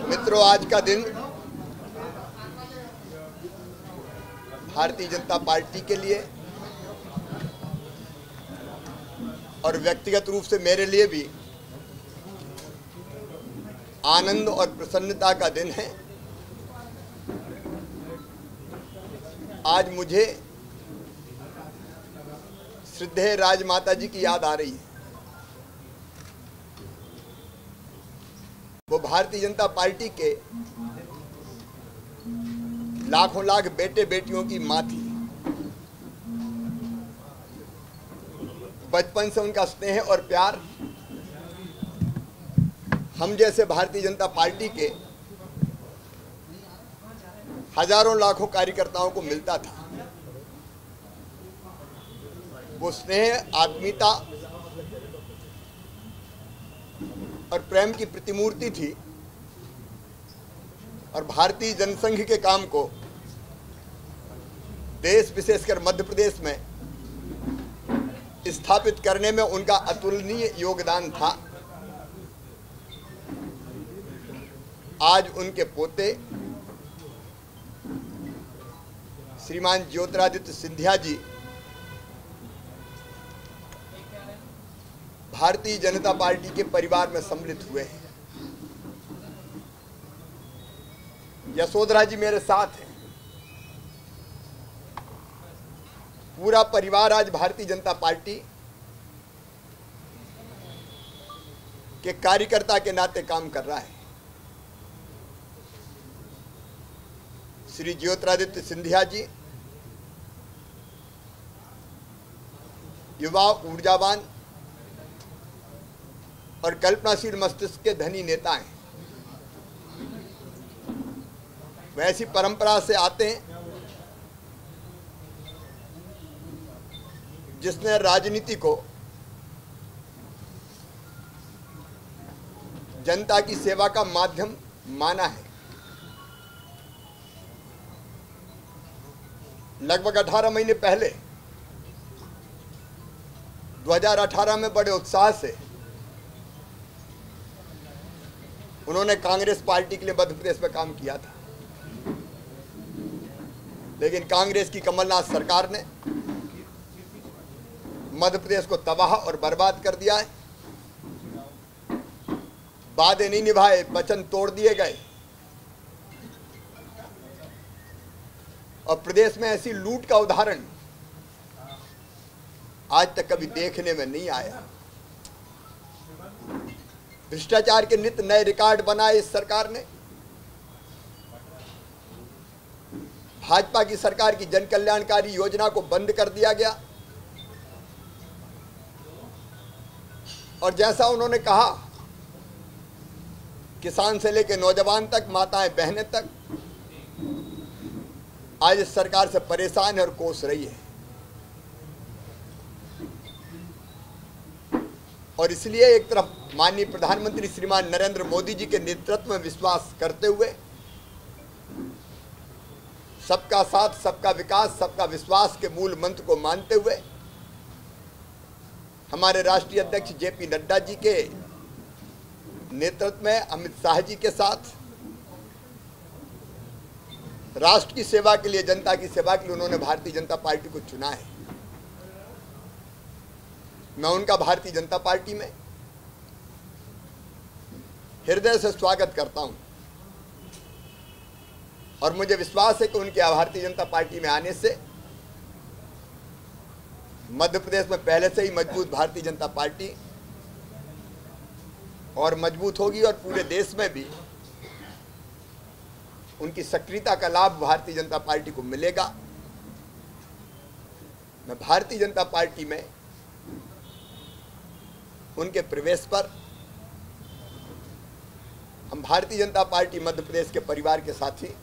मित्रों, आज का दिन भारतीय जनता पार्टी के लिए और व्यक्तिगत रूप से मेरे लिए भी आनंद और प्रसन्नता का दिन है। आज मुझे श्रद्धेय राजमाता जी की याद आ रही है। वो भारतीय जनता पार्टी के लाखों लाख बेटे बेटियों की माँ थी। बचपन से उनका स्नेह और प्यार हम जैसे भारतीय जनता पार्टी के हज़ारों लाखों कार्यकर्ताओं को मिलता था। वो स्नेह, आत्मीयता और प्रेम की प्रतिमूर्ति थी और भारतीय जनसंघ के काम को देश विशेषकर मध्य प्रदेश में स्थापित करने में उनका अतुलनीय योगदान था। आज उनके पोते श्रीमान ज्योतिरादित्य सिंधिया जी भारतीय जनता पार्टी के परिवार में सम्मिलित हुए हैं। यशोधरा जी मेरे साथ हैं। पूरा परिवार आज भारतीय जनता पार्टी के कार्यकर्ता के नाते काम कर रहा है। श्री ज्योतिरादित्य सिंधिया जी, युवा, ऊर्जावान और कल्पनाशील मस्तिष्क के धनी नेता हैं। वैसी परंपरा से आते हैं, जिसने राजनीति को जनता की सेवा का माध्यम माना है। लगभग 18 महीने पहले 2018 में बड़े उत्साह से उन्होंने कांग्रेस पार्टी के लिए मध्य प्रदेश में काम किया था। लेकिन कांग्रेस की कमलनाथ सरकार ने मध्य प्रदेश को तबाह और बर्बाद कर दिया है। वादे नहीं निभाए, वचन तोड़ दिए गए। और प्रदेश में ऐसी लूट का उदाहरण आज तक कभी देखने में नहीं आया। भ्रष्टाचार के नित्य नए रिकॉर्ड बनाए इस सरकार ने। भाजपा की सरकार की जन कल्याणकारी योजना को बंद कर दिया गया। और जैसा उन्होंने कहा, किसान से लेकर नौजवान तक, माताएँ, बहनें तक, आज इस सरकार से परेशान है और कोस रही है। और इसलिए एक तरफ़ माननीय प्रधानमंत्री श्रीमान नरेंद्र मोदी जी के नेतृत्व में विश्वास करते हुए, सबका साथ, सबका विकास, सबका विश्वास के मूल मंत्र को मानते हुए, हमारे राष्ट्रीय अध्यक्ष जेपी नड्डा जी के नेतृत्व में अमित शाह जी के साथ, राष्ट्र की सेवा के लिए, जनता की सेवा के लिए उन्होंने भारतीय जनता पार्टी को चुना है। मैं उनका भारतीय जनता पार्टी में हृदय से स्वागत करता हूँ। और मुझे विश्वास है कि उनके भारतीय जनता पार्टी में आने से मध्य प्रदेश में पहले से ही मज़बूत भारतीय जनता पार्टी और मज़बूत होगी और पूरे देश में भी उनकी सक्रियता का लाभ भारतीय जनता पार्टी को मिलेगा। मैं भारतीय जनता पार्टी में उनके प्रवेश पर हम भारतीय जनता पार्टी मध्य प्रदेश के परिवार के साथी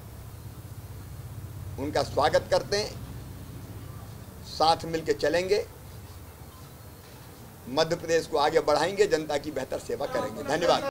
उनका स्वागत करते हैं। साथ मिलकर चलेंगे। मध्य प्रदेश को आगे बढ़ाएँगे, जनता की बेहतर सेवा करेंगे। धन्यवाद।